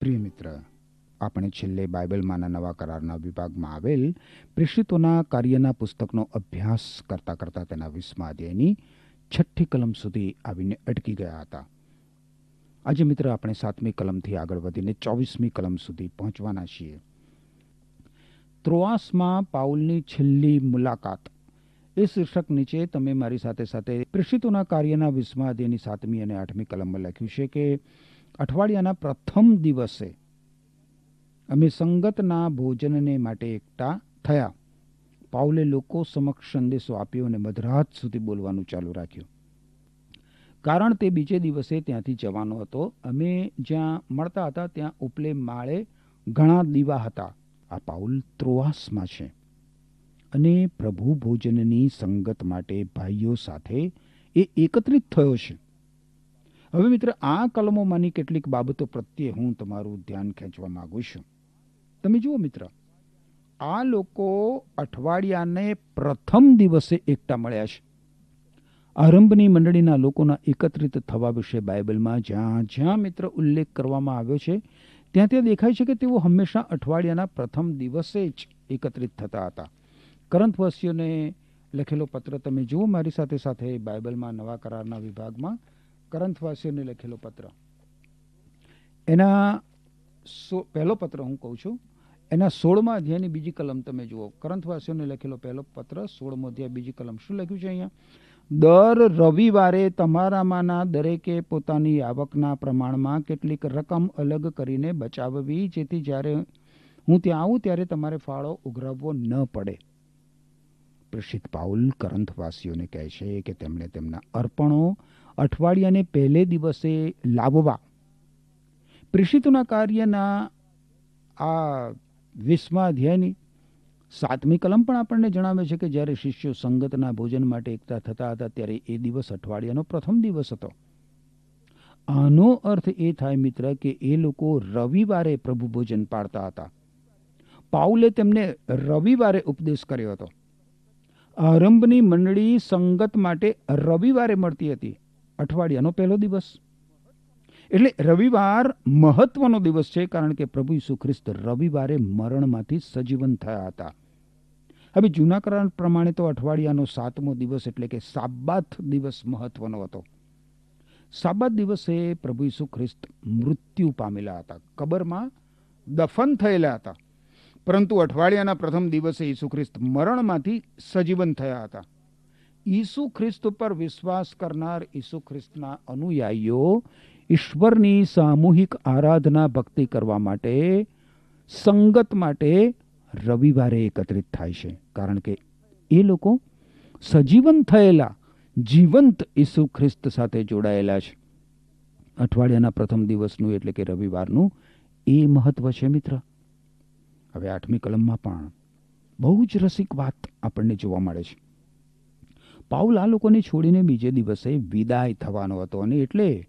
પ્રિય મિત્ર, આપણે છેલ્લે બાઇબલમાંના નવા કરારના વિભાગમાં આવેલ પ્રેષિતોના કાર્યના પુસ્તકનો અભ્યાસ કરતાં કરતાં તેના વીસમા અધ્યાયની છઠ્ઠી કલમ સુધી આવીને અટકી ગયા હતા. આજે મિત્ર, આપણે સાતમી કલમથી આગળ વધીને ચોવીસમી કલમ સુધી પહોંચવાના છીએ. ત્રોઆસમાં પાઉલની છેલ્લી મુલાકાત. એ શીર્ષક નીચે તમે મારી સાથે સાથે પ્રેષિતોના કાર્યના વીસમા અધ્યાયની સાતમી અને આઠમી કલમમાં લખ્યું છે કે અઠવાડિયાના પ્રથમ દિવસે અમે સંગતના ભોજનને માટે એકઠા થયા. પાઉલે લોકો સમક્ષ સંદેશો આપ્યો અને મધરાત સુધી બોલવાનું ચાલુ રાખ્યું. કારણ તે બીજે દિવસે ત્યાંથી જવાનો હતો, અમે જ્યાં મળતા હતા ત્યાં ઉપલે માળે ઘણા દીવા હતા. આ પાઉલ ત્રોઆસમાં છે. અને પ્રભુ ભોજનની સંગત માટે ભાઈઓ સાથે એ એકત્રિત થયો છે. હવે મિત્ર, આ કલમોમાંની કેટલીક બાબતો પ્રત્યે હું તમારું ધ્યાન ખેંચવા માંગુ છું. તમે જુઓ મિત્ર, આ લોકો અઠવાડિયાને પ્રથમ દિવસે એકઠા મળ્યા છે. આરંભની મંડળીના લોકોના એકત્રિત થવા વિશે બાઇબલમાં જ્યાં જ્યાં મિત્ર ઉલ્લેખ કરવામાં આવ્યો છે, ત્યાં ત્યાં દેખાય છે કે તેઓ હંમેશા અઠવાડિયાના પ્રથમ દિવસે જ એકત્રિત થતા હતા. કરંથવાસીઓને લખેલો પત્ર તમે જુઓ મારી સાથે સાથે બાઇબલમાં નવા કરારના વિભાગમાં. કરંથવાસીઓને લખેલો પત્ર. એના સો, પહેલો પત્ર હું કહું છું. એના સોળમા અધ્યાયની બીજી કલમ તમે જુઓ. કરંથવાસીઓને લખેલો પહેલો પત્ર, સોળમો અધ્યાય બીજી કલમ. શું લખ્યું છે અહીંયા? દર રવિવારે તમારામાંના દરેકે પોતાની આવકના પ્રમાણમાં કેટલીક રકમ અલગ કરીને બચાવવી, જેથી જ્યારે હું ત્યાં આવું ત્યારે તમારે ફાળો ઉઘરાવવો ન પડે. પ્રસિદ્ધ પાઉલ કરંથવાસીઓને કહે છે કે તેમણે તેમના અર્પણો અઠવાડિયાને પહેલે દિવસે લાવવા. પ્રેષિતોના કાર્યના આ વીસમા અધ્યાયની સાતમી કલમ પણ આપણને જણાવે છે કે જ્યારે શિષ્યો સંગતના ભોજન માટે એકતા થતા હતા ત્યારે એ દિવસ અઠવાડિયાનો પ્રથમ દિવસ હતો. આનો અર્થ એ થાય મિત્ર કે એ લોકો રવિવારે પ્રભુ ભોજન પાડતા હતા. પાઉલે તેમને રવિવારે ઉપદેશ કર્યો હતો. આરંભની મંડળી સંગત માટે રવિવારે મળતી હતી. અઠવાડિયાનો પહેલો દિવસ. એટલે રવિવાર મહત્વનો દિવસ છે, કારણ કે પ્રભુ ઈસુ ખ્રિસ્ત રવિવારે મરણમાંથી સજીવન થયા હતા. હવે જૂના કરાર પ્રમાણે તો અઠવાડિયાનો સાતમો દિવસ એટલે કે સાબાથ દિવસ મહત્વનો હતો. સાબાત દિવસે પ્રભુ ઈસુ ખ્રિસ્ત મૃત્યુ પામેલા હતા. કબરમાં દફન થયેલા હતા. પરંતુ અઠવાડિયાના પ્રથમ દિવસે ઈસુ ખ્રિસ્ત મરણમાંથી સજીવન થયા હતા. ઈસુ ખ્રિસ્ત પર વિશ્વાસ કરનાર ઈસુ ખ્રિસ્તના અનુયાયીઓ ઈશ્વરની સામૂહિક આરાધના ભક્તિ કરવા માટે, સંગત માટે રવિવારે એકત્રિત થાય છે. કારણ કે એ લોકો સજીવન થયેલા, જીવંત ઈસુ ખ્રિસ્ત સાથે જોડાયેલા છે. અઠવાડિયાના પ્રથમ દિવસનું એટલે કે રવિવારનું એ મહત્વ છે મિત્ર. હવે આઠમી કલમમાં પણ બહુ જ રસિક વાત આપણને જોવા મળે છે. પાઉલ આ લોકોને છોડીને બીજે દિવસે વિદાય થવાનો હતો અને એટલે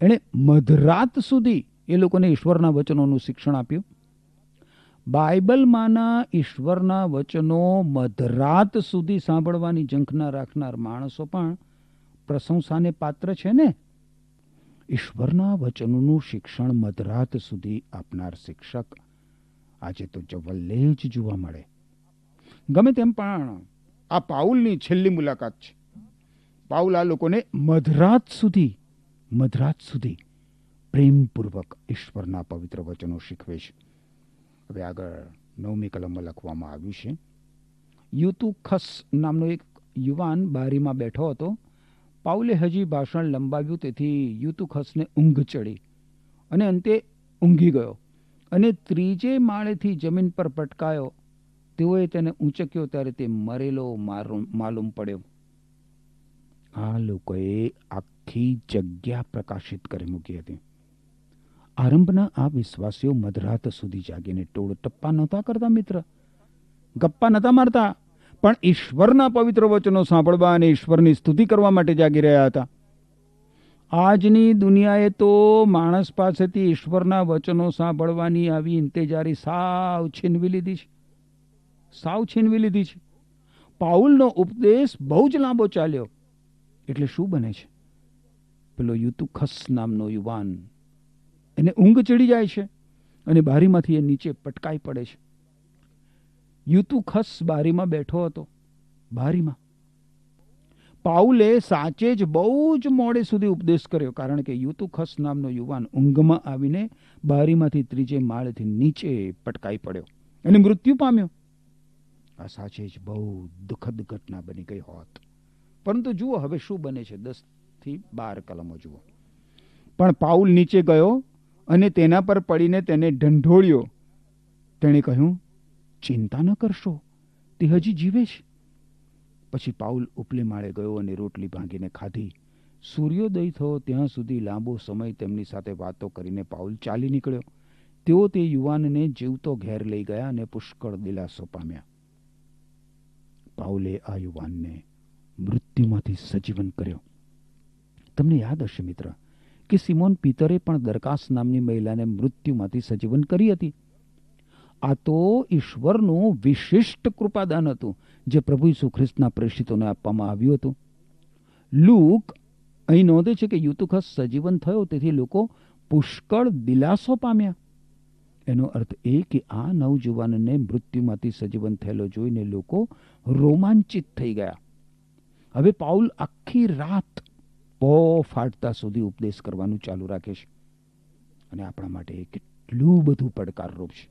એણે મધરાત સુધી એ લોકોને ઈશ્વરના વચનોનું શિક્ષણ આપ્યું. બાઇબલમાંના ઈશ્વરના વચનો મધરાત સુધી સાંભળવાની ઝંખના રાખનાર માણસો પણ પ્રશંસાને પાત્ર છે ને? ઈશ્વરના વચનોનું શિક્ષણ મધરાત સુધી આપનાર શિક્ષક આજે તો જવલ્લે જ જોવા મળે. ગમે તેમ પણ આ પાઉલની છેલ્લી મુલાકાત છે. પાઉલ આ લોકોને મધરાત સુધી મધરાત સુધી પ્રેમપૂર્વક ઈશ્વરના પવિત્ર વચનો શીખવે છે. હવે આગળ નવમી કલમમાં લખવામાં આવ્યું છે. યુતુખસ નામનો એક યુવાન બારીમાં બેઠો હતો. પાઉલે હજી ભાષણ લંબાવ્યું, તેથી યુતુખસને ઊંઘ ચડી અને અંતે ઊંઘી ગયો અને ત્રીજે માળેથી જમીન પર પટકાયો તેઓએ તેને ઊંચક્યો ત્યારે તે મરેલો માલુમ પડ્યો. આ લોકોએ આખી જગ્યા પ્રકાશિત કરી મૂકી હતી. આરંભના આ વિશ્વાસીઓ મધરાત સુધી જાગીને ટોળ ટપ્પા નહોતા કરતા મિત્ર. ગપ્પા નહોતા મારતા. પણ ઈશ્વરના પવિત્ર વચનો સાંભળવા અને ઈશ્વરની સ્તુતિ કરવા માટે જાગી રહ્યા હતા. આજની દુનિયાએ તો માણસ પાસેથી ઈશ્વરના વચનો સાંભળવાની આવી ઇંતેજારી સાવ છીનવી લીધી છે. સાવ છીનવી લીધી છે. પાઉલનો ઉપદેશ બહુ જ લાંબો ચાલ્યો. એટલે શું બને છે? પેલો યુતુખસ નામનો યુવાન. એને ઊંઘ ચડી જાય છે અને બારીમાંથી એ નીચે પટકાઈ પડે છે. યુતુખસ બારીમાં બેઠો હતો. બારીમાં. પાઉલે સાચે જ બહુ જ મોડે સુધી ઉપદેશ કર્યો, કારણ કે યુતુખસ નામનો યુવાન ઊંઘમાં આવીને બારીમાંથી ત્રીજે માળેથી નીચે પટકાઈ પડ્યો. અને મૃત્યુ પામ્યો. આ સાચે જ બહુ દુઃખદ ઘટના બની ગઈ હોત. પરંતુ જુઓ હવે શું બને છે. દસથી બાર કલમો જુઓ. પણ પાઉલ નીચે ગયો અને તેના પર પડીને તેને ઢંઢોળ્યો. તેણે કહ્યું, ચિંતા ન કરશો, તે હજી જીવે છે. પછી પાઉલ ઉપલે માળે ગયો અને રોટલી ભાંગીને ખાધી. સૂર્યોદય થયો ત્યાં સુધી લાંબો સમય તેમની સાથે વાતો કરીને પાઉલ ચાલી નીકળ્યો. તેઓ તે યુવાનને જીવતો ઘેર લઈ ગયા અને પુષ્કળ દિલાસો પામ્યા. પાઉલે આ યુવાનને મૃત્યુમાંથી સજીવન કર્યો. તમને યાદ હશે મિત્ર, કે સિમોન પીતરે પણ દરકાસ નામની મહિલાને મૃત્યુમાંથી સજીવન કરી હતી. આ તો ઈશ્વરનું વિશિષ્ટ કૃપાદાન હતું, જે પ્રભુ ઈસુ ખ્રિસ્તના પ્રેષિતોને આપવામાં આવ્યું હતું. લૂક અહીં નોંધે છે કે યુતુખસ સજીવન થયો, તેથી લોકો પુષ્કળ દિલાસો પામ્યા. એનો અર્થ એ કે આ નવજુવાનને મૃત્યુમાંથી સજીવન થયેલો જોઈને લોકો રોમાંચિત થઈ ગયા. હવે પાઉલ આખી રાત પો ફાટતા સુધી ઉપદેશ કરવાનું ચાલુ રાખે છે. અને આપણા માટે કેટલું બધું પડકારરૂપ છે.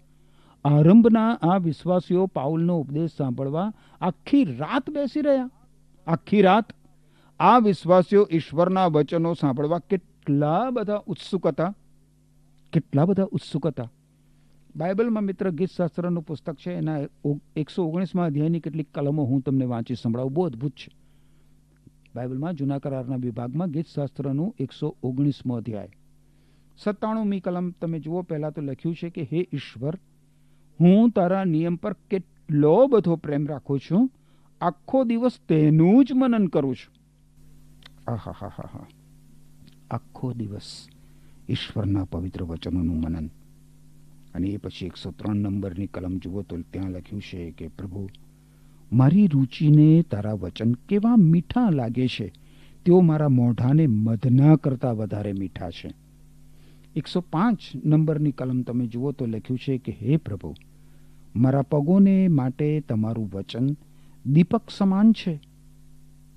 આરંભના આ વિશ્વાસીઓ પાઉલનો ઉપદેશ સાંભળવા આખી રાત બેસી રહ્યા. આખી રાત આ વિશ્વાસીઓ ઈશ્વરના વચનો સાંભળવા કેટલા બધા ઉત્સુક હતા. કેટલા બધા ઉત્સુક હતા. બાઇબલમાં મિત્ર ગીતશાસ્ત્રનું પુસ્તક છે. એના એકસો ઓગણીસમાં અધ્યાયની કેટલીક કલમો હું તમને વાંચી સંભળાવું. બહુ અદભુત છે. બાઇબલમાં જૂના કરારના વિભાગમાં ગીતશાસ્ત્રનું એકસો ઓગણીસમો અધ્યાય. સત્તાણુંમી કલમ તમે જુઓ, પહેલાં તો લખ્યું છે કે, હે ઈશ્વર, હું તારા નિયમ પર કેટલો બધો પ્રેમ રાખું છું. આખો દિવસ તેનું જ મનન કરું છું. આહા હા હા આખો દિવસ ઈશ્વરના પવિત્ર વચનોનું મનન. અને એ પછી એકસો ત્રણ નંબરની કલમ જુઓ તો ત્યાં લખ્યું છે કે, પ્રભુ, મારી રુચિને તારા વચન કેવા મીઠા લાગે છે. તેઓ મારા મોઢાને મધના કરતાં વધારે મીઠા છે. એકસો પાંચ નંબરની કલમ તમે જુઓ તો લખ્યું છે કે, હે પ્રભુ, મારા પગોને માટે તમારું વચન દીપક સમાન છે.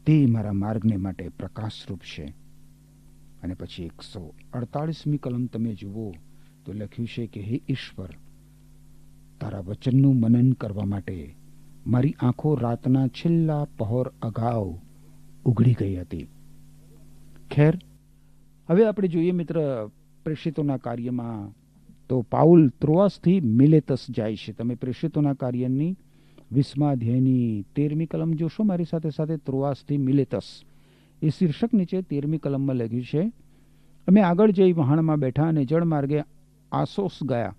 તે મારા માર્ગને માટે પ્રકાશરૂપ છે. અને પછી એકસો અડતાળીસમી કલમ તમે જુઓ તો લખ્યું છે કે, હે ઈશ્વર, તારા વચનનું મનન કરવા માટે મારી આંખો રાતના છેલ્લા પહોર અગાઉ ઉઘડી ગઈ હતી. ખેર, હવે આપણે જોઈએ મિત્ર પ્રેષિતોના કાર્યમાં તો પાઉલ ત્રોઆસથી મિલેતસ જાય છે. તમે પ્રેષિતોના કાર્યની વીસમા અધ્યાયની તેરમી કલમ જોશો. મારી સાથે સાથે ત્રોઆસથી મિલેતસ એ શીર્ષક નીચે તેરમી કલમમાં લખ્યું છે. અમે આગળ જઈ વહાણમાં બેઠા અને જળમાર્ગે આસોસ ગયા.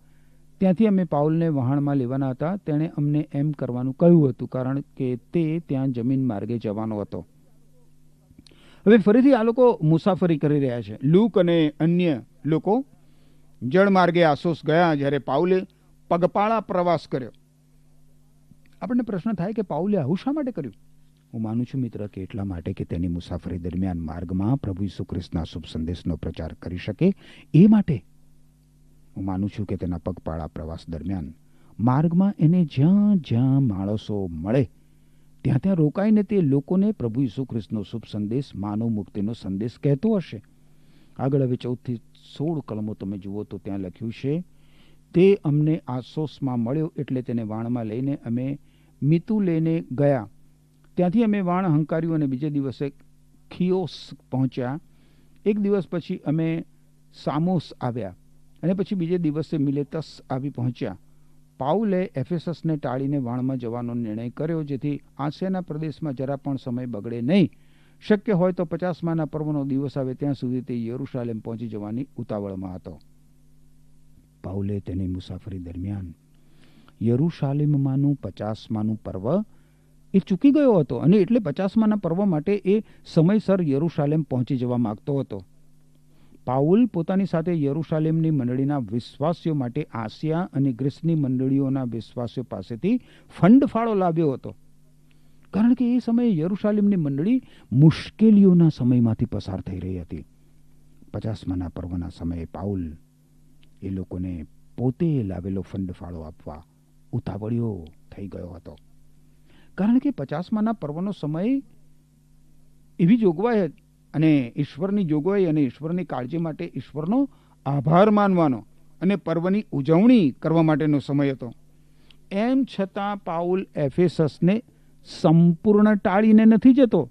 ત્યાંથી અમે પાઉલને વહાણમાં લેવાના હતા. તેણે અમને એમ કરવાનું કહ્યું હતું, કારણ કે તે ત્યાં જમીન માર્ગે જવાનો હતો. હવે ફરીથી આ લોકો મુસાફરી કરી રહ્યા છે. લૂક અને અન્ય લોકો જળમાર્ગે આસોસ ગયા જ્યારે પાઉલે પગપાળા પ્રવાસ કર્યો. આપણને પ્રશ્ન થાય કે પાઉલે આવું શા માટે કર્યું? હું માનું છું મિત્ર કે એટલા માટે કે તેની મુસાફરી દરમિયાન માર્ગમાં પ્રભુ ઈસુ ખ્રિસ્તના શુભ સંદેશનો પ્રચાર કરી શકે એ માટે હું માનું છું કે તેના પગપાળા પ્રવાસ દરમિયાન માર્ગમાં એને જ્યાં જ્યાં માણસો મળે, ત્યાં ત્યાં રોકાઈને તે લોકોને પ્રભુ ઈસુ ખ્રિસ્તનો શુભ સંદેશ, માનવ મુક્તિનો સંદેશ કહેતો હશે. આગળ હવે ચૌદથી સોળ કલમો તમે જુઓ તો ત્યાં લખ્યું છે, તે અમને આસોસમાં મળ્યો એટલે તેને વાણમાં લઈને અમે મિતુ લઈને ગયા. ત્યાંથી અમે વાણ હંકાર્યું અને બીજે દિવસે ખિયોસ પહોંચ્યા. એક દિવસ પછી અમે સામોસ આવ્યા. અને પછી બીજે દિવસે મિલેતસ આવી પહોંચ્યા. પાઉલે એફેસસને ટાળીને વાણમાં જવાનો નિર્ણય કર્યો, જેથી આસિયાના પ્રદેશમાં જરા પણ સમય બગડે નહીં. શક્ય હોય તો પચાસમાના પર્વનો દિવસ આવે ત્યાં સુધી તે યરુશાલેમ પહોંચી જવાની ઉતાવળમાં હતો. પાઉલે તેની મુસાફરી દરમિયાન યરુશાલેમમાંનું પચાસમાનું પર્વ એ ચૂકી ગયો હતો અને એટલે પચાસમાના પર્વ માટે એ સમયસર યરુશાલેમ પહોંચી જવા માંગતો હતો. પાઉલ પોતાની સાથે યરૂશાલેમની મંડળીના વિશ્વાસીઓ માટે આસિયા અને ગ્રીસની મંડળીઓના વિશ્વાસીઓ પાસેથી ફંડ ફાળો લાવ્યો હતો. કારણ કે એ સમયે યરૂશાલેમની મંડળી મુશ્કેલીઓના સમયમાંથી પસાર થઈ રહી હતી. પચાસમાના પર્વના સમયે પાઉલ એ લોકોને પોતે લાવેલો ફંડ ફાળો આપવા ઉતાવળિયો થઈ ગયો હતો. કારણ કે પચાસમાના પર્વનો સમય એવી જોગવાઈ અને ઈશ્વરની જોગવાઈ અને ઈશ્વરની કાળજી માટે ઈશ્વરનો આભાર માનવાનો અને પર્વની ઉજવણી કરવા માટેનો સમય હતો. એમ છતાં પાઉલ એફેસસને સંપૂર્ણ ટાળીને નથી જતો.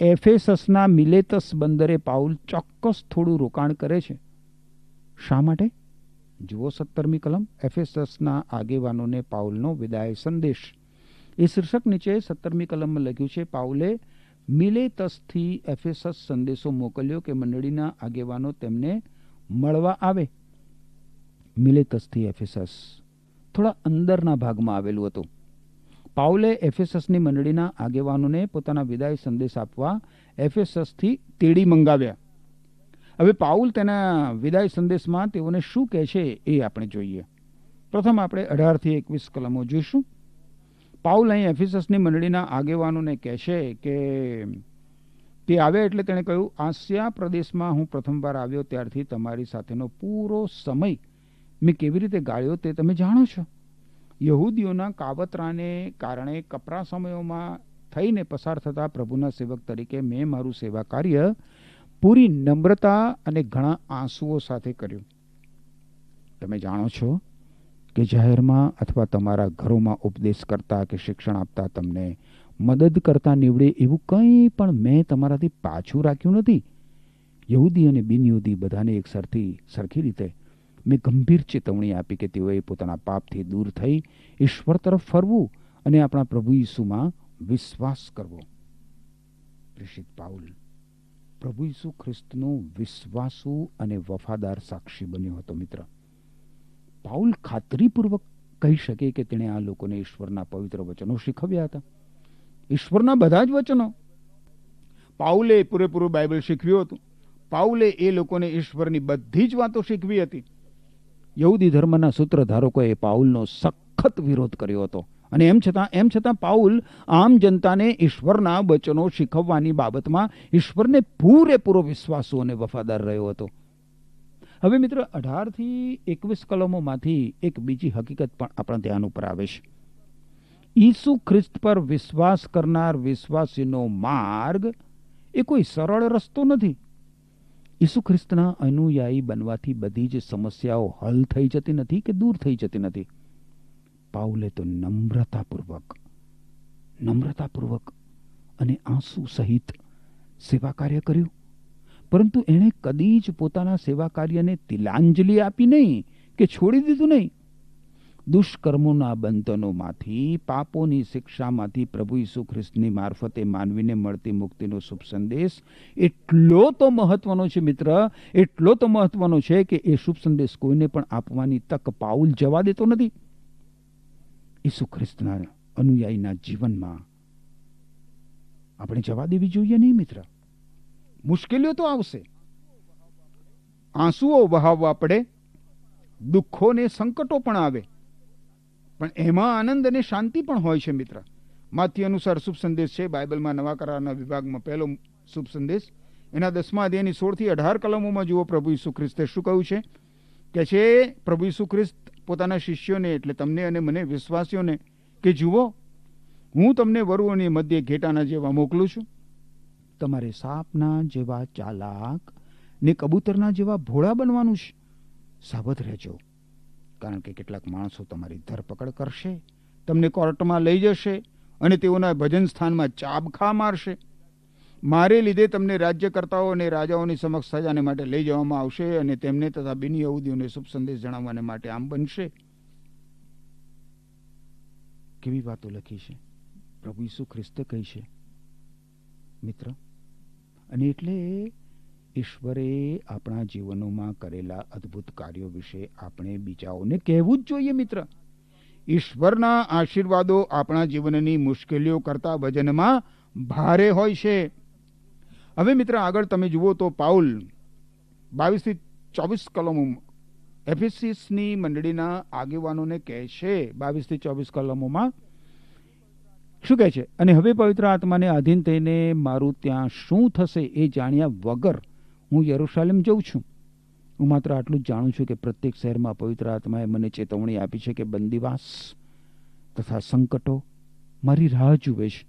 એફેસસના મિલેતસ બંદરે પાઉલ ચોક્કસ થોડું રોકાણ કરે છે. શા માટે? જુઓ સત્તરમી કલમ, એફેસસના આગેવાનોને પાઉલનો વિદાય સંદેશ. એ શીર્ષક નીચે સત્તરમી કલમમાં લખ્યું છે, પાઉલે મિલેતસથી એફેસસ સંદેશો મોકલ્યો કે મંડળીના આગેવાનો તેમને મળવા આવે. મિલેતસથી એફેસસ થોડા અંદરના ભાગમાં આવેલું હતું. પાઉલે એફેસસની મંડળીના આગેવાનોને પોતાના વિદાય સંદેશ આપવા એફેસસથી તેડી મંગાવ્યા. હવે પાઉલ તેના વિદાય સંદેશમાં તેઓને શું કહે છે એ આપણે જોઈએ. પ્રથમ આપણે અઢારથી એકવીસ કલમો જોઈશું. પાઉલ અહીં એફિસસની મંડળીના આગેવાનોને કહેશે કે તે આવ્યા એટલે તેણે કહ્યું, આસિયા પ્રદેશમાં હું પ્રથમવાર આવ્યો ત્યારથી તમારી સાથેનો પૂરો સમય મેં કેવી રીતે ગાળ્યો તે તમે જાણો છો. યહૂદીઓના કાવતરાને કારણે કપરા સમયોમાં થઈને પસાર થતા પ્રભુના સેવક તરીકે મેં મારું સેવા કાર્ય પૂરી નમ્રતા અને ઘણા આંસુઓ સાથે કર્યું. તમે જાણો છો કે જાહેરમાં અથવા તમારા ઘરોમાં ઉપદેશ કરતા કે શિક્ષણ આપતા તમને મદદ કરતા નીવડે એવું કંઈ પણ મેં તમારાથી પાછું રાખ્યું નથી. યહૂદી અને બિનયહૂદી બધાને એક સરથી સરખી રીતે મેં ગંભીર ચેતવણી આપી કે તેઓએ પોતાના પાપથી દૂર થઈ ઈશ્વર તરફ ફરવું અને આપણા પ્રભુ ઈસુમાં વિશ્વાસ કરવો. પ્રેષિત પાઉલ, પ્રભુ ઈસુ ખ્રિસ્તનો વિશ્વાસુ અને વફાદાર સાક્ષી બન્યો હતો મિત્ર. પાઉલ ખાતરીપૂર્વક કહી શકે કે તેણે આ લોકોને ઈશ્વરના પવિત્ર વચનો શીખવ્યા હતા. ઈશ્વરના બધા જ વચનો. પાઉલે પૂરેપૂરું બાઇબલ શીખવ્યું હતું. પાઉલે એ લોકોને ઈશ્વરની બધી જ વાતો શીખવી હતી. યહૂદી ધર્મના સૂત્રધારકોએ પાઉલનો સખત વિરોધ કર્યો હતો. અને એમ છતાં એમ છતાં પાઉલ આમ જનતાને ઈશ્વરના વચનો શીખવવાની બાબતમાં ઈશ્વરને પૂરેપૂરો વિશ્વાસુ અને વફાદાર રહ્યો હતો. હવે મિત્ર, અઢારથી એકવીસ કલમોમાંથી એક બીજી હકીકત પણ આપણા ધ્યાન ઉપર આવે છે. ઈસુ ખ્રિસ્ત પર વિશ્વાસ કરનાર વિશ્વાસીનો માર્ગ એ કોઈ સરળ રસ્તો નથી. ઈસુ ખ્રિસ્તના અનુયાયી બનવાથી બધી જ સમસ્યાઓ હલ થઈ જતી નથી કે દૂર થઈ જતી નથી. પાઉલે તો નમ્રતાપૂર્વક નમ્રતાપૂર્વક અને આંસુ સહિત સેવા કાર્ય કર્યું. પરંતુ એણે કદી જ પોતાના સેવા કાર્યને તિલાંજલિ આપી નહીં કે છોડી દીધું નહીં. દુષ્કર્મોના બંધનોમાંથી, પાપોની શિક્ષામાંથી પ્રભુ ઈસુ ખ્રિસ્તની મારફતે માનવીને મળતી મુક્તિનો શુભ સંદેશ એટલો તો મહત્વનો છે મિત્ર, એટલો તો મહત્વનો છે કે એ શુભ સંદેશ કોઈને પણ આપવાની તક પાઉલ જવા દેતો નથી. ઈસુ ખ્રિસ્તના અનુયાયીના જીવનમાં આપણે જવા દેવી જોઈએ નહીં મિત્ર? મુશ્કેલીઓ તો આવશે. આંસુઓ વહાવવા પડે દુઃખો ને સંકટો પણ આવે. પણ એમાં આનંદ અને શાંતિ પણ હોય છે, મિત્ર. માથી અનુસાર શુભ સંદેશ છે. બાઇબલમાં નવા કરારના વિભાગમાં પહેલો શુભ સંદેશ. એના દસમા અધ્યાયની સોળથી અઢાર કલમોમાં જુઓ પ્રભુ ઈસુ ખ્રિસ્તે શું કહ્યું છે? કે છે, પ્રભુ ઈસુ ખ્રિસ્ત પોતાના શિષ્યોને, એટલે તમને અને મને વિશ્વાસીઓને, કે જુઓ, હું તમને વરુઓની મધ્ય ઘેટાના જેવા મોકલું છું. તમારે સાપના જેવા ચાલાક ને કબૂતરના જેવા ભોળા બનવાનું છે. સાવધ રહેજો. કારણ કે કેટલાક માણસો તમારી ધરપકડ કરશે, તમને કોર્ટમાં લઈ જશે અને તેઓના ભજન સ્થાનમાં ચાબખા મારશે. મારે લીધે તમને રાજ્યકર્તાઓ અને રાજાઓની સમક્ષ સજાને માટે લઈ જવામાં આવશે અને તેમને તથા બિન યહૂદીઓને શુભ સંદેશ જણાવવાને માટે આમ બનશે. કેવી વાતો લખી છે? પ્રભુ ઈસુ ખ્રિસ્ત કહી છે, મિત્ર અને એટલે ઈશ્વરે આપણા જીવનોમાં કરેલા અદ્ભુત કાર્યો વિશે આપણે બીજાઓને કહેવું જ જોઈએ, મિત્ર. ઈશ્વરના આશીર્વાદો આપણા જીવનની મુશ્કેલીઓ કરતા વજનમાં ભારે હોય છે. હવે, મિત્ર, આગળ તમે જુઓ તો પાઉલ બાવીસથી ચોવીસ કલમો એફિસિસની મંડળીના આગેવાનોને કહે છે, બાવીસથી ચોવીસ કલમોમાં શું કહે છે? અને હવે પવિત્ર આત્માને આધીન થઈને મારું ત્યાં શું થશે એ જાણ્યા વગર હું યરુશાલેમ જઉં છું. હું માત્ર આટલું જ જાણું છું કે પ્રત્યેક શહેરમાં પવિત્ર આત્માએ મને ચેતવણી આપી છે કે બંદીવાસ તથા સંકટો મારી રાહ જુએ છે.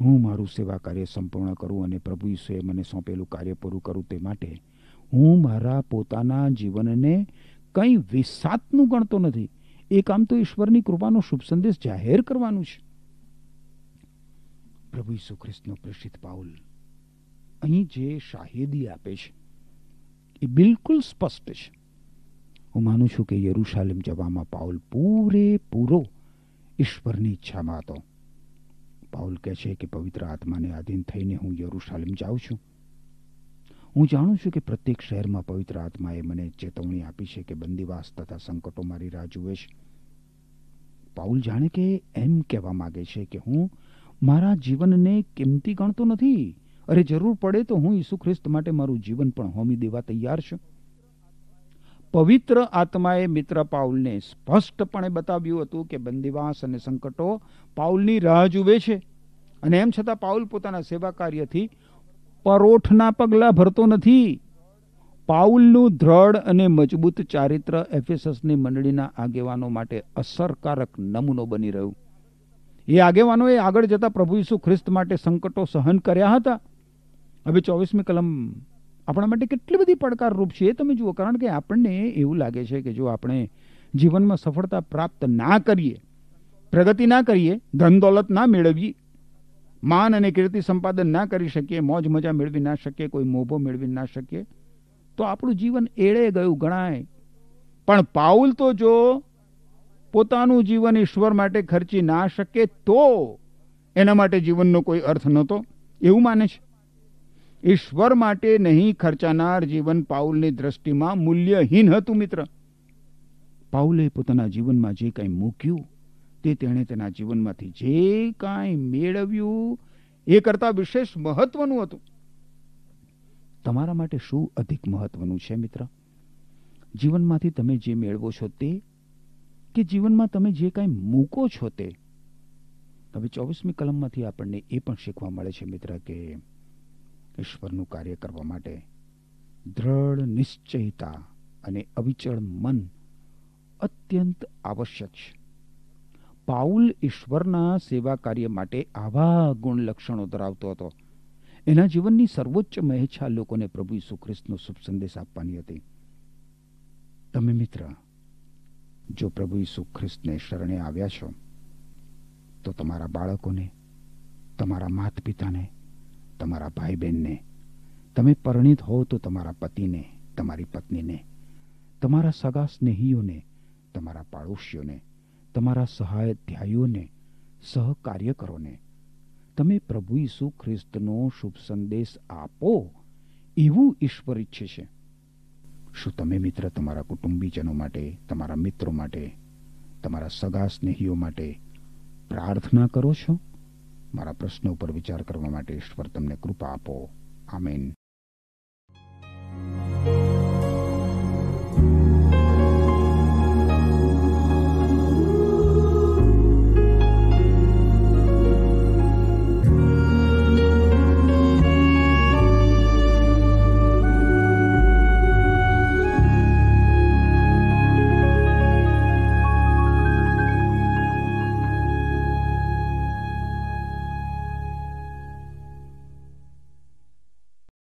હું મારું સેવા કાર્ય સંપૂર્ણ કરું અને પ્રભુ ઈસુએ મને સોંપેલું કાર્ય પૂરું કરું તે માટે હું મારા પોતાના જીવનને કંઈ વિસાતનું ગણતો નથી. એ કામ તો ઈશ્વરની કૃપાનો શુભ સંદેશ જાહેર કરવાનું છે. પ્રભુ ઈસુ પ્રેષિત પાઉલ. અહીં જે શાહિદી આપે છે, એ બિલકુલ સ્પષ્ટ છે. હું માનું છું કે યરુશાલેમ જવામાં પાઉલ પૂરેપૂરો ઈશ્વરની ઈચ્છામાં હતો. પાઉલ કહે છે કે પવિત્ર આત્માને આધીન થઈને હું યરુશાલેમ જાઉં છું. હું જાણું છું કે પ્રત્યેક શહેરમાં પવિત્ર આત્માએ મને ચેતવણી આપી છે કે બંદીવાસ તથા સંકટો મારી રાહ જુએ છે. પાઉલ જાણે કે એમ કહેવા માગે છે કે હું મારા જીવનને કિંમતી ગણતો નથી. અરે જરૂર પડે તો હું ઈસુ ખ્રિસ્ત માટે મારું જીવન પણ હોમી દેવા તૈયાર છું. પવિત્ર આત્માએ મિત્ર પાઉલને સ્પષ્ટપણે બતાવ્યું હતું કે બંદીવાસ અને સંકટો પાઉલની રાહ જુએ છે. અને એમ છતાં પાઉલ પોતાના સેવા કાર્યથી પરોઠના પગલા ભરતો નથી. પાઉલનું દ્રઢ અને મજબૂત ચારિત્ર એફેસસની મંડળીના આગેવાનો માટે અસરકારક નમૂનો બની રહ્યું. એ આગેવાનોએ આગળ જતા પ્રભુ ઈસુ ખ્રિસ્ત માટે સંકટો સહન કર્યા હતા. હવે ચોવીસમી કલમ આપણા માટે કેટલી બધી પડકારરૂપ છે એ તમે જુઓ, કારણ કે આપણને એવું લાગે છે કે જો આપણે જીવનમાં સફળતા પ્રાપ્ત ના કરીએ, પ્રગતિ ના કરીએ, ધન દોલત ના મેળવીએ, માન અને કીર્તિ સંપાદન ના કરી શકીએ, મોજ મજા મેળવી ના શકીએ, કોઈ મોભો મેળવી ના શકીએ, તો આપણું જીવન એળે ગયું ગણાય. પણ પાઉલ તો જો પોતાનું જીવન ઈશ્વર માટે ખર્ચી ના શકે તો એના માટે જીવનનો કોઈ અર્થ નહોતો. એવું માને છે. ઈશ્વર માટે નહીં ખર્ચાનાર જીવન પાઉલની દ્રષ્ટિમાં મૂલ્યહીન હતું મિત્ર. પાઉલે પોતાના જીવનમાં જે કાંઈ મૂક્યું તે તેણે તેના જીવનમાંથી જે કાંઈ મેળવ્યું એ કરતાં વિશેષ મહત્વનું હતું. તમારા માટે શું અધિક મહત્વનું છે મિત્ર? જીવનમાંથી તમે જે મેળવો છો તે કે જીવનમાં તમે જે કાંઈ મૂકો છો તે, હવે ચોવીસમી કલમમાંથી આપણને એ પણ શીખવા મળે છે મિત્ર કે ઈશ્વરનું કાર્ય કરવા માટે દ્રઢ નિશ્ચયતા અને અવિચળ મન અત્યંત આવશ્યક છે. પાઉલ ઈશ્વરના સેવા કાર્ય માટે આવા ગુણ લક્ષણો ધરાવતો હતો. એના જીવનની સર્વોચ્ચ મહેચ્છા લોકોને પ્રભુ ઈસુ ખ્રિસ્તનો શુભ સંદેશ આપવાની હતી. તમે મિત્ર જો પ્રભુ ઈસુ ખ્રિસ્તને શરણે આવ્યા છો, તો તમારા બાળકોને, તમારા માતા પિતાને તમારા ભાઈ બહેનને તમે પરણિત હો તો તમારા પતિને, તમારી પત્નીને, તમારા સગા સ્નેહીઓને, તમારા પાડોશીઓને, તમારા સહાયધ્યાયીઓને સહકાર્યકરોને, તમે પ્રભુ ઈસુ ખ્રિસ્તનો શુભ સંદેશ આપો એવું ઈશ્વર ઈચ્છે છે. શું તમે મિત્ર તમારા કુટુંબીજનો માટે, તમારા મિત્રો માટે, તમારા સગા સ્નેહીઓ માટે પ્રાર્થના કરો છો? મારા પ્રશ્નો ઉપર વિચાર કરવા માટે ઈશ્વર તમને કૃપા આપો. આમેન.